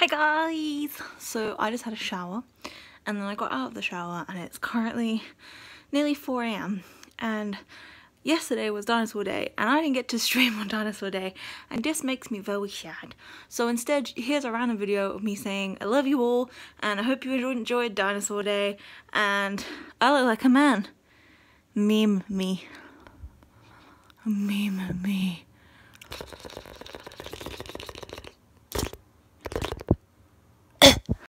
Hey guys! So I just had a shower and then I got out of the shower and it's currently nearly 4am and yesterday was dinosaur day and I didn't get to stream on dinosaur day and this makes me very sad. So instead here's a random video of me saying I love you all and I hope you enjoyed dinosaur day and I look like a man. Meme me. Meme me.